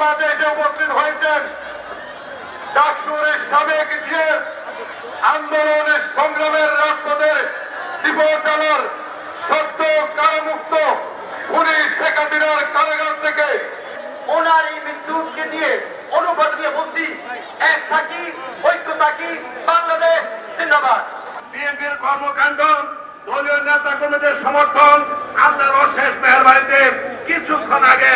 এসে উপস্থিত হয়েছেন, ডাকসুরের সাবেক যে আন্দোলনের সংগ্রামের রাজপথের বিপদালোর সত্য কারামুক্ত উনি শেখ কারাগার থেকে ওনার এই মৃত্যুকে নিয়ে অনুভব নিয়ে বলছি, এক থাকি, ঐক্য থাকি, বাংলাদেশ জিন্দাবাদ। বিএনপির কর্মকাণ্ড, দলীয় নেতা কর্মীদের সমর্থন আল্লাহর অশেষ মেহরবানিতে কিছুক্ষণ আগে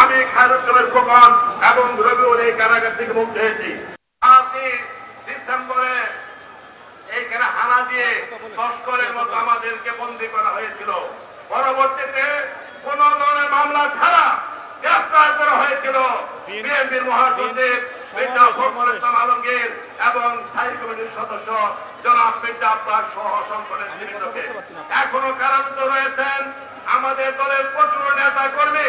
আমি খায়রুজ্জামের খোকন এবং রবিউল এই কারাগার থেকে মুক্ত হয়েছি। ডিসেম্বরে এইখানে হানা দিয়ে তস্করের মতো আমাদেরকে বন্দী করা হয়েছিল। পরবর্তীতে কোন ধরনের মামলা ছাড়া গ্রেফতার করা হয়েছিল। বিএনপির মহাসচিব মির্জা ইসলাম আলমগীর এবং স্থায়ী কমিটির সদস্য জনাব মির্জা আব্বাস সহ নেতৃত্বকে এখনও কারারুদ্ধ রয়েছেন। আমাদের দলের প্রচুর নেতা কর্মী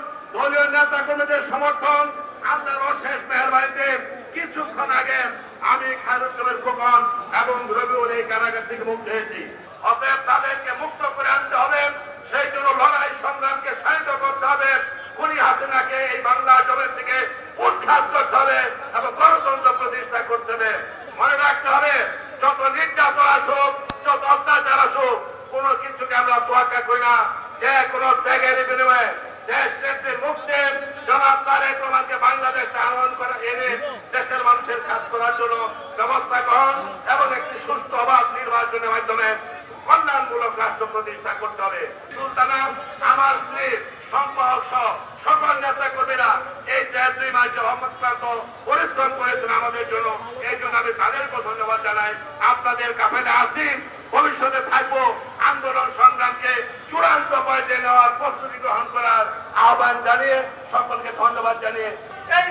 দলীয় নেতা কর্মীদের সমর্থন। আল্লাহর অশেষ মেহরবানিতে কিছুক্ষণ আগে আমি খায়রুজ্জামের খোকন এবং রবিউল এই কারাগার থেকে মুক্ত হয়েছি। অতএব তাদেরকে মুক্ত করে আনতে হবে। সেই জন্য লড়াই সংগ্রামকে সাহিত্য করতে হবে। খুনি হাসিনাকে এই বাংলা জমির থেকে উৎখাত করতে হবে এবং গণতন্ত্র প্রতিষ্ঠা করতে হবে। মনে রাখতে হবে, যত নির্যাতন আসুক, যত অত্যাচার আসুক, কোন কিছুকে আমরা তোয়াক্কা করি না। যে কোনো ত্যাগের বিনিময়ে দেশ নেত্রীর মুক্তি জনাব তারেক রহমানকে বাংলাদেশে আহ্বান করে এনে দেশের মানুষের কাজ করার জন্য ব্যবস্থা এবং একটি সুস্থ অবাধ নির্বাচনের মাধ্যমে কল্যাণমূলক রাষ্ট্র প্রতিষ্ঠা করতে হবে। সুলতানা, আমার স্ত্রী সম্পর্ক সহ সকল নেতা কর্মীরা এই দেড় দুই মাস যে অমস্কান্ত পরিশ্রম করেছেন আমাদের জন্য। এই জন্য আমি তাদেরকে ধন্যবাদ জানাই। আপনাদের কাফেলে আসি ভবিষ্যতে থাকব। আন্দোলন সংগ্রামকে চূড়ান্ত পর্যায়ে নেওয়ার প্রস্তুতি গ্রহণ করার আহ্বান জানিয়ে সকলকে ধন্যবাদ জানিয়ে এই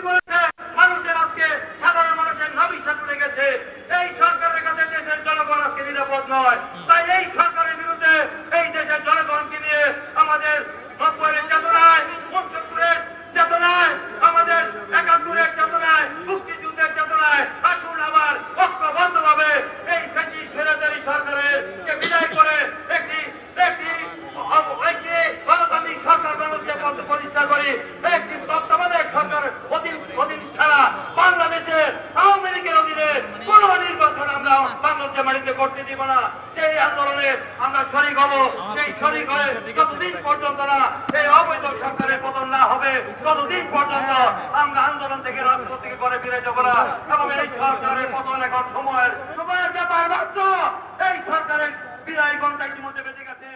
Thank you. মাটিতে করতে দিব না। সেই আন্দোলনে আমরা শরিক হব। সেই শরিক হয়ে যতদিন পর্যন্ত না সেই অবৈধ সরকারের পতন না হবে ততদিন পর্যন্ত আমরা আন্দোলন থেকে রাষ্ট্র থেকে করে ফিরে যাব না এবং এই সরকারের পতন এখন সময়ের সময়ের ব্যাপার মাত্র। এই সরকারের বিদায় ঘণ্টা ইতিমধ্যে বেঁচে গেছে।